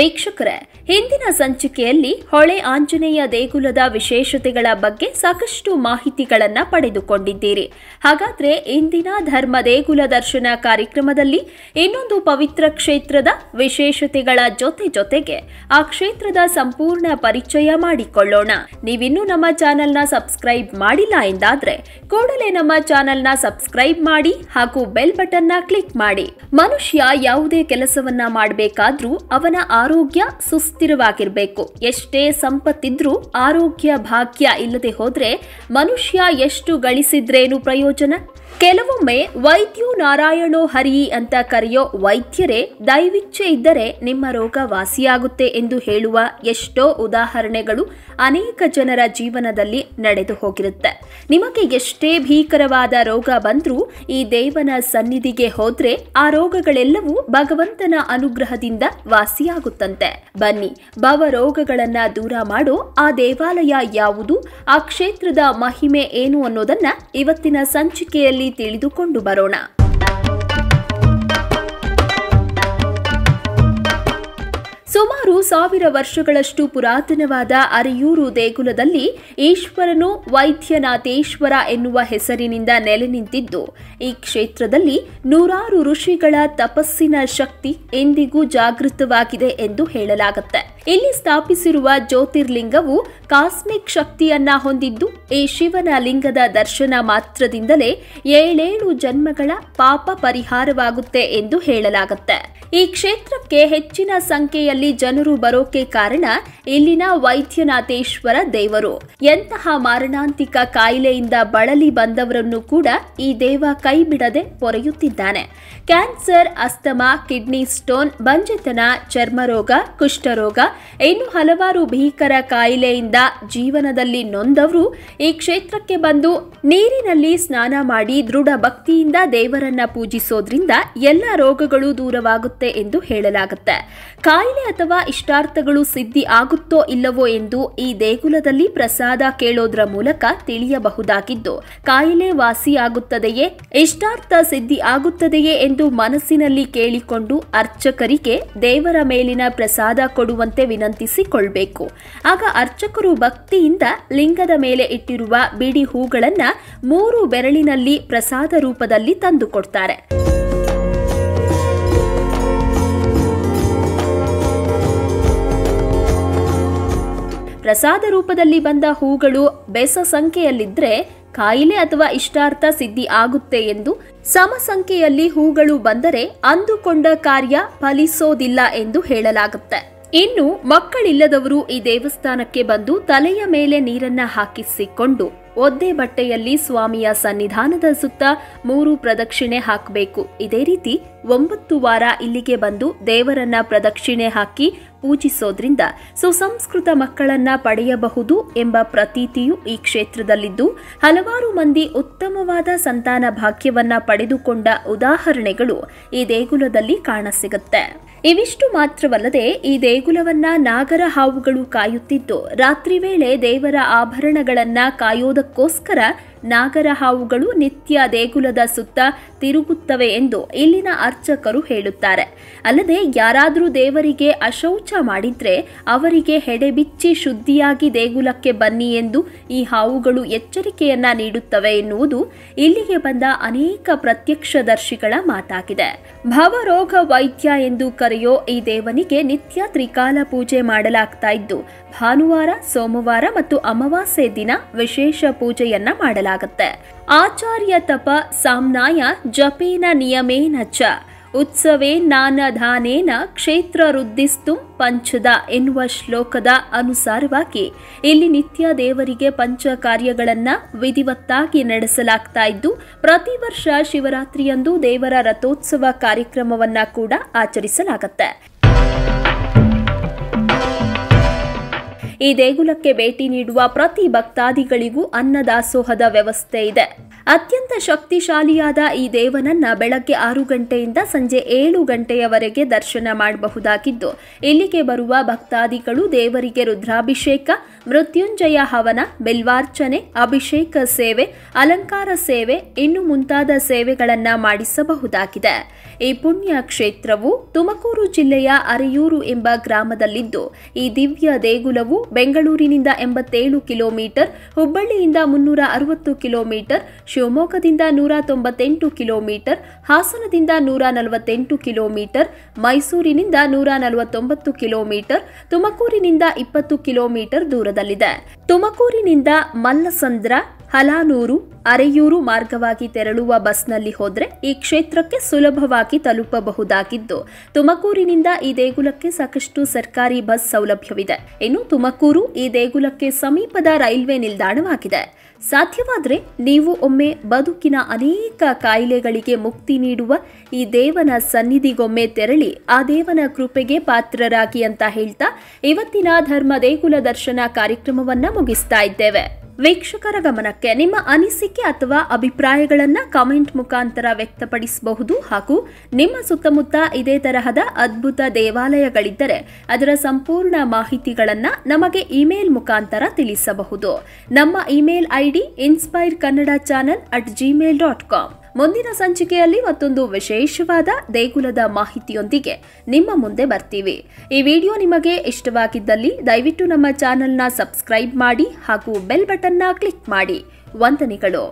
ವೀಕ್ಷಕರೇ, ಹಿಂದಿನ ಸಂಚಿಕೆಯಲ್ಲಿ ಹೊಳೆ ಆಂಜನೇಯ ದೇಗುಲದ ವಿಶೇಷತೆಗಳ ಬಗ್ಗೆ ಸಾಕಷ್ಟು ಮಾಹಿತಿಗಳನ್ನ ಪಡೆದುಕೊಂಡಿದ್ದೀರಿ. ಹಾಗಾದ್ರೆ ಇಂದಿನ ಧರ್ಮ ದೇಗುಲ ದರ್ಶನ ಕಾರ್ಯಕ್ರಮದಲ್ಲಿ ಇನ್ನೊಂದು ಪವಿತ್ರ ಕ್ಷೇತ್ರದ ವಿಶೇಷತೆಗಳ ಜೊತೆ ಜೊತೆಗೆ ಆ ಕ್ಷೇತ್ರದ ಸಂಪೂರ್ಣ ಪರಿಚಯ ಮಾಡಿಕೊಳ್ಳೋಣ. ನೀವಿನ್ನೂ ನಮ್ಮ ಚಾನೆಲ್ನ ಸಬ್ಸ್ಕ್ರೈಬ್ ಮಾಡಿಲ್ಲ ಎಂದಾದ್ರೆ ಕೂಡಲೇ ನಮ್ಮ ಚಾನೆಲ್ನ ಸಬ್ಸ್ಕ್ರೈಬ್ ಮಾಡಿ ಹಾಗೂ ಬೆಲ್ ಬಟನ್ನ ಕ್ಲಿಕ್ ಮಾಡಿ. ಮನುಷ್ಯ ಯಾವುದೇ ಕೆಲಸವನ್ನ ಮಾಡಬೇಕಾದ್ರೂ ಅವನ ಆರೋಗ್ಯ ಸುಸ್ಥಿರವಾಗಿರ್ಬೇಕು. ಎಷ್ಟೇ ಸಂಪತ್ತಿದ್ರೂ ಆರೋಗ್ಯ ಭಾಗ್ಯ ಇಲ್ಲದೆ ಹೋದ್ರೆ ಮನುಷ್ಯ ಎಷ್ಟು ಗಳಿಸಿದ್ರೇನು ಪ್ರಯೋಜನ? ಕೆಲವೊಮ್ಮೆ ವೈದ್ಯು ನಾರಾಯಣೋ ಹರಿ ಅಂತ ಕರೆಯೋ ವೈದ್ಯರೇ, ದೈವಿಚ್ಛೆ ಇದ್ದರೆ ನಿಮ್ಮ ರೋಗ ವಾಸಿಯಾಗುತ್ತೆ ಎಂದು ಹೇಳುವ ಎಷ್ಟೋ ಉದಾಹರಣೆಗಳು ಅನೇಕ ಜನರ ಜೀವನದಲ್ಲಿ ನಡೆದು ಹೋಗಿರುತ್ತೆ. ನಿಮಗೆ ಎಷ್ಟೇ ಭೀಕರವಾದ ರೋಗ ಬಂದ್ರೂ ಈ ದೇವನ ಸನ್ನಿಧಿಗೆ ಹೋದ್ರೆ ಆ ರೋಗಗಳೆಲ್ಲವೂ ಭಗವಂತನ ಅನುಗ್ರಹದಿಂದ ವಾಸಿಯಾಗುತ್ತಂತೆ. ಬನ್ನಿ ಭವ ರೋಗಗಳನ್ನ ದೂರ ಮಾಡೋ ಆ ದೇವಾಲಯ ಯಾವುದು, ಆ ಕ್ಷೇತ್ರದ ಮಹಿಮೆ ಏನು ಅನ್ನೋದನ್ನ ಇವತ್ತಿನ ಸಂಚಿಕೆಯಲ್ಲಿ ತಿಳಿದುಕೊಂಡು ಬರೋಣ. ಸುಮಾರು ಸಾವಿರ ವರ್ಷಗಳಷ್ಟು ಪುರಾತನವಾದ ಅರಿಯೂರು ದೇಗುಲದಲ್ಲಿ ಈಶ್ವರನು ವೈದ್ಯನಾಥೇಶ್ವರ ಎನ್ನುವ ಹೆಸರಿನಿಂದ ನೆಲೆ ನಿಂತಿದ್ದು, ಈ ಕ್ಷೇತ್ರದಲ್ಲಿ ನೂರಾರು ಋಷಿಗಳ ತಪಸ್ಸಿನ ಶಕ್ತಿ ಎಂದಿಗೂ ಜಾಗೃತವಾಗಿದೆ ಎಂದು ಹೇಳಲಾಗುತ್ತೆ. ಇಲ್ಲಿ ಸ್ಥಾಪಿಸಿರುವ ಜ್ಯೋತಿರ್ಲಿಂಗವು ಕಾಸ್ಮಿಕ್ ಶಕ್ತಿಯನ್ನ ಹೊಂದಿದ್ದು, ಈ ಶಿವನ ಲಿಂಗದ ದರ್ಶನ ಮಾತ್ರದಿಂದಲೇ ಏಳೇಳು ಜನ್ಮಗಳ ಪಾಪ ಪರಿಹಾರವಾಗುತ್ತೆ ಎಂದು ಹೇಳಲಾಗುತ್ತೆ. ಈ ಕ್ಷೇತ್ರಕ್ಕೆ ಹೆಚ್ಚಿನ ಸಂಖ್ಯೆಯಲ್ಲಿ ಜನರು ಬರೋಕೆ ಕಾರಣ ಇಲ್ಲಿನ ವೈದ್ಯನಾಥೇಶ್ವರ ದೇವರು. ಎಂತಹ ಮಾರಣಾಂತಿಕ ಕಾಯಿಲೆಯಿಂದ ಬಳಲಿ ಬಂದವರನ್ನು ಕೂಡ ಈ ದೇವ ಕೈ ಬಿಡದೆ ಪೊರೆಯುತ್ತಿದ್ದಾನೆ. ಕ್ಯಾನ್ಸರ್, ಅಸ್ತಮಾ, ಕಿಡ್ನಿ ಸ್ಟೋನ್, ಬಂಜೆತನ, ಚರ್ಮರೋಗ, ಕುಷ್ಠರೋಗ ಇನ್ನು ಹಲವಾರು ಭೀಕರ ಕಾಯಿಲೆಯಿಂದ ಜೀವನದಲ್ಲಿ ನೊಂದವರು ಈ ಕ್ಷೇತ್ರಕ್ಕೆ ಬಂದು ನೀರಿನಲ್ಲಿ ಸ್ನಾನ ಮಾಡಿ ದೃಢ ಭಕ್ತಿಯಿಂದ ದೇವರನ್ನ ಪೂಜಿಸೋದ್ರಿಂದ ಎಲ್ಲ ರೋಗಗಳು ದೂರವಾಗುತ್ತೆ ಎಂದು ಹೇಳಲಾಗುತ್ತೆ. ಕಾಯಿಲೆ ಅಥವಾ ಇಷ್ಟಾರ್ಥಗಳು ಸಿದ್ಧಿ ಆಗುತ್ತೋ ಇಲ್ಲವೋ ಎಂದು ಈ ದೇಗುಲದಲ್ಲಿ ಪ್ರಸಾದ ಕೇಳೋದ್ರ ಮೂಲಕ ತಿಳಿಯಬಹುದಾಗಿದ್ದು, ಕಾಯಿಲೆ ವಾಸಿಯಾಗುತ್ತದೆಯೇ, ಇಷ್ಟಾರ್ಥ ಸಿದ್ಧಿ ಆಗುತ್ತದೆಯೇ ಎಂದು ಮನಸ್ಸಿನಲ್ಲಿ ಕೇಳಿಕೊಂಡು ಅರ್ಚಕರಿಗೆ ದೇವರ ಮೇಲಿನ ಪ್ರಸಾದ ಕೊಡುವಂತೆ ವಿನಂತಿಸಿಕೊಳ್ಬೇಕು. ಆಗ ಅರ್ಚಕರು ಭಕ್ತಿಯಿಂದ ಲಿಂಗದ ಮೇಲೆ ಇಟ್ಟಿರುವ ಬಿಡಿ ಹೂಗಳನ್ನ ಮೂರು ಬೆರಳಿನಲ್ಲಿ ಪ್ರಸಾದ ರೂಪದಲ್ಲಿ ತಂದುಕೊಡ್ತಾರೆ. ಪ್ರಸಾದ ರೂಪದಲ್ಲಿ ಬಂದ ಹೂಗಳು ಬೆಸ ಸಂಖ್ಯೆಯಲ್ಲಿದ್ದರೆ ಕಾಯಿಲೆ ಅಥವಾ ಇಷ್ಟಾರ್ಥ ಸಿದ್ಧಿ ಆಗುತ್ತೆ ಎಂದು ಸಮ ಸಂಖ್ಯೆಯಲ್ಲಿ ಹೂಗಳು ಬಂದರೆ ಅಂದುಕೊಂಡ ಕಾರ್ಯ ಫಲಿಸೋದಿಲ್ಲ ಎಂದು ಹೇಳಲಾಗುತ್ತೆ. ಇನ್ನು ಮಕ್ಕಳಿಲ್ಲದವರು ಈ ದೇವಸ್ಥಾನಕ್ಕೆ ಬಂದು ತಲೆಯ ಮೇಲೆ ನೀರನ್ನ ಹಾಕಿಸಿಕೊಂಡು ಒದ್ದೆ ಬಟ್ಟೆಯಲ್ಲಿ ಸ್ವಾಮಿಯ ಸನ್ನಿಧಾನದ ಸುತ್ತ ಮೂರು ಪ್ರದಕ್ಷಿಣೆ ಹಾಕಬೇಕು. ಇದೇ ರೀತಿ ಒಂಬತ್ತು ವಾರ ಇಲ್ಲಿಗೆ ಬಂದು ದೇವರನ್ನ ಪ್ರದಕ್ಷಿಣೆ ಹಾಕಿ ಪೂಜಿಸೋದ್ರಿಂದ ಸುಸಂಸ್ಕೃತ ಮಕ್ಕಳನ್ನ ಪಡೆಯಬಹುದು ಎಂಬ ಪ್ರತೀತಿಯು ಈ ಕ್ಷೇತ್ರದಲ್ಲಿದ್ದು, ಹಲವಾರು ಮಂದಿ ಉತ್ತಮವಾದ ಸಂತಾನ ಭಾಗ್ಯವನ್ನ ಪಡೆದುಕೊಂಡ ಉದಾಹರಣೆಗಳು ಈ ದೇಗುಲದಲ್ಲಿ ಕಾಣಸಿಗುತ್ತೆ. ಇವಿಷ್ಟು ಮಾತ್ರವಲ್ಲದೆ ಈ ದೇಗುಲವನ್ನ ನಾಗರ ಹಾವುಗಳು ಕಾಯುತ್ತಿದ್ದು, ರಾತ್ರಿ ವೇಳೆ ದೇವರ ಆಭರಣಗಳನ್ನ ಕಾಯೋದಕ್ಕೋಸ್ಕರ ನಾಗರ ಹಾವುಗಳು ನಿತ್ಯ ದೇಗುಲದ ಸುತ್ತ ತಿರುಗುತ್ತವೆ ಎಂದು ಇಲ್ಲಿನ ಅರ್ಚಕರು ಹೇಳುತ್ತಾರೆ. ಅಲ್ಲದೆ ಯಾರಾದರೂ ದೇವರಿಗೆ ಅಶೌಚ ಮಾಡಿದ್ರೆ ಅವರಿಗೆ ಹೆಡೆಬಿಚ್ಚಿ ಶುದ್ಧಿಯಾಗಿ ದೇಗುಲಕ್ಕೆ ಬನ್ನಿ ಎಂದು ಈ ಹಾವುಗಳು ಎಚ್ಚರಿಕೆಯನ್ನ ನೀಡುತ್ತವೆ ಎನ್ನುವುದು ಇಲ್ಲಿಗೆ ಬಂದ ಅನೇಕ ಪ್ರತ್ಯಕ್ಷದರ್ಶಿಗಳ ಮಾತಾಗಿದೆ. ಭವರೋಗ ವೈದ್ಯ ಎಂದು ಕರೆಯೋ ಈ ದೇವನಿಗೆ ನಿತ್ಯ ತ್ರಿಕಾಲ ಪೂಜೆ ಮಾಡಲಾಗ್ತಾ ಇದ್ದು, ಭಾನುವಾರ, ಸೋಮವಾರ ಮತ್ತು ಅಮಾವಾಸ್ಯೆ ದಿನ ವಿಶೇಷ ಪೂಜೆಯನ್ನ ಮಾಡಲಾಗುತ್ತೆ ಆಚಾರ್ಯ ತಪ ಸಾಮ್ನಾಯ ಜಪೇನ ನಿಯಮೇನ ಚ. ಉತ್ಸವೇ ನಾನಧಾನೇನ ಕ್ಷೇತ್ರ ವೃದ್ಧಿಸ್ತು ಪಂಚದ ಎನ್ನುವ ಶ್ಲೋಕದ ಅನುಸಾರವಾಗಿ ಇಲ್ಲಿ ನಿತ್ಯ ದೇವರಿಗೆ ಪಂಚ ಕಾರ್ಯಗಳನ್ನ ವಿಧಿವತ್ತಾಗಿ ನಡೆಸಲಾಗ್ತಾ ಇದ್ದು, ಪ್ರತಿ ವರ್ಷ ಶಿವರಾತ್ರಿಯಂದು ದೇವರ ರಥೋತ್ಸವ ಕಾರ್ಯಕ್ರಮವನ್ನ ಕೂಡ ಆಚರಿಸಲಾಗುತ್ತೆ. ಈ ದೇಗುಲಕ್ಕೆ ಭೇಟಿ ನೀಡುವ ಪ್ರತಿ ಭಕ್ತಾದಿಗಳಿಗೂ ಅನ್ನದಾಸೋಹದ ವ್ಯವಸ್ಥೆ ಇದೆ. ಅತ್ಯಂತ ಶಕ್ತಿಶಾಲಿಯಾದ ಈ ದೇವನನ್ನ ಬೆಳಗ್ಗೆ ಆರು ಗಂಟೆಯಿಂದ ಸಂಜೆ ಏಳು ಗಂಟೆಯವರೆಗೆ ದರ್ಶನ ಮಾಡಬಹುದಾಗಿದ್ದು, ಇಲ್ಲಿಗೆ ಬರುವ ಭಕ್ತಾದಿಗಳು ದೇವರಿಗೆ ರುದ್ರಾಭಿಷೇಕ, ಮೃತ್ಯುಂಜಯ ಹವನ, ಬಿಲ್ವಾರ್ಚನೆ, ಅಭಿಷೇಕ ಸೇವೆ, ಅಲಂಕಾರ ಸೇವೆ, ಇನ್ನು ಮುಂತಾದ ಸೇವೆಗಳನ್ನ ಮಾಡಿಸಬಹುದಾಗಿದೆ. ಈ ಪುಣ್ಯ ಕ್ಷೇತ್ರವು ತುಮಕೂರು ಜಿಲ್ಲೆಯ ಅರೆಯೂರು ಎಂಬ ಗ್ರಾಮದಲ್ಲಿದ್ದು, ಈ ದಿವ್ಯ ದೇಗುಲವು ಬೆಂಗಳೂರಿನಿಂದ ಎಂಬತ್ತೇಳು ಕಿಲೋಮೀಟರ್, ಹುಬ್ಬಳ್ಳಿಯಿಂದ ಮುನ್ನೂರ ಅರವತ್ತು ಕಿಲೋಮೀಟರ್, ಶಿವಮೊಗ್ಗದಿಂದ ನೂರ ತೊಂಬತ್ತೆಂಟು ಕಿಲೋಮೀಟರ್, ಹಾಸನದಿಂದ ನೂರ ನಲವತ್ತೆಂಟು ಕಿಲೋಮೀಟರ್, ಮೈಸೂರಿನಿಂದ ನೂರ ನಲವತ್ತೊಂಬತ್ತು ಕಿಲೋಮೀಟರ್, ತುಮಕೂರಿನಿಂದ ಇಪ್ಪತ್ತು ಕಿಲೋಮೀಟರ್ ದೂರದಲ್ಲಿದೆ. ತುಮಕೂರಿನಿಂದ ಮಲ್ಲಸಂದ್ರ, ಹಲಾನೂರು ಅರೆಯೂರು ಮಾರ್ಗವಾಗಿ ತೆರಳುವ ಬಸ್ನಲ್ಲಿ ಹೋದರೆ ಈ ಕ್ಷೇತ್ರಕ್ಕೆ ಸುಲಭವಾಗಿ ತಲುಪಬಹುದಾಗಿದ್ದು, ತುಮಕೂರಿನಿಂದ ಈ ದೇಗುಲಕ್ಕೆ ಸಾಕಷ್ಟು ಸರ್ಕಾರಿ ಬಸ್ ಸೌಲಭ್ಯವಿದೆ. ಇನ್ನು ತುಮಕೂರು ಈ ದೇಗುಲಕ್ಕೆ ಸಮೀಪದ ರೈಲ್ವೆ ನಿಲ್ದಾಣವಾಗಿದೆ. ಸಾಧ್ಯವಾದರೆ ನೀವು ಒಮ್ಮೆ ಬದುಕಿನ ಅನೇಕ ಕಾಯಿಲೆಗಳಿಗೆ ಮುಕ್ತಿ ನೀಡುವ ಈ ದೇವನ ಸನ್ನಿಧಿಗೊಮ್ಮೆ ತೆರಳಿ, ಆ ದೇವನ ಕೃಪೆಗೆ ಪಾತ್ರರಾಗಿ ಅಂತ ಹೇಳ್ತಾ ಇವತ್ತಿನ ಧರ್ಮ ದೇಗುಲ ದರ್ಶನ ಕಾರ್ಯಕ್ರಮವನ್ನ ಮುಗಿಸ್ತಾ ಇದ್ದೇವೆ. ವೀಕ್ಷಕರ ಗಮನಕ್ಕೆ ನಿಮ್ಮ ಅನಿಸಿಕೆ ಅಥವಾ ಅಭಿಪ್ರಾಯಗಳನ್ನ ಕಮೆಂಟ್ ಮುಖಾಂತರ ವ್ಯಕ್ತಪಡಿಸಬಹುದು ಹಾಗೂ ನಿಮ್ಮ ಸುತ್ತಮುತ್ತ ಇದೇ ತರಹದ ಅದ್ಭುತ ದೇವಾಲಯಗಳಿದ್ದರೆ ಅದರ ಸಂಪೂರ್ಣ ಮಾಹಿತಿಗಳನ್ನ ನಮಗೆ ಇಮೇಲ್ ಮುಖಾಂತರ ತಿಳಿಸಬಹುದು. ನಮ್ಮ email ID inspire Kannada channel at Gmail dot com ಮುಂದಿನ ಸಂಚಿಕೆಯಲ್ಲಿ ಮತ್ತೊಂದು ವಿಶೇಷವಾದ ದೇಗುಲದ ಮಾಹಿತಿಯೊಂದಿಗೆ ನಿಮ್ಮ ಮುಂದೆ ಬರ್ತೀವಿ. ಈ ವಿಡಿಯೋ ನಿಮಗೆ ಇಷ್ಟವಾಗಿದ್ದಲ್ಲಿ ದಯವಿಟ್ಟು ನಮ್ಮ ಚಾನೆಲ್ನ ಸಬ್ಸ್ಕ್ರೈಬ್ ಮಾಡಿ ಹಾಗೂ ಬೆಲ್ ಬಟನ್ನ ಕ್ಲಿಕ್ ಮಾಡಿ. ವಂದನೆಗಳು.